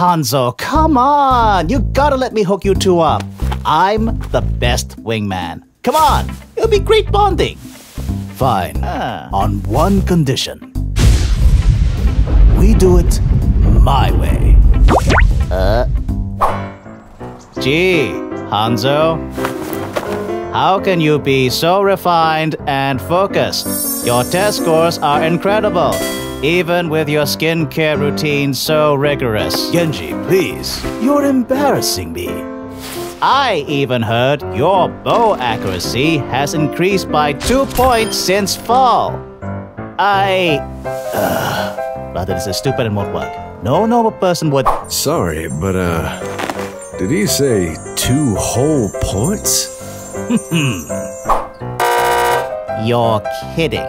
Hanzo, come on! You gotta let me hook you two up. I'm the best wingman. Come on, it'll be great bonding. Fine. On one condition. We do it my way. Uh. Gee, Hanzo. How can you be so refined and focused? Your test scores are incredible, even with your skincare routine so rigorous. Genji, please. You're embarrassing me. I even heard your bow accuracy has increased by two points since fall. I. Uh, but this is stupid and won't work. No normal person would. Sorry, but uh, did he say two whole points? Hmm. You're kidding.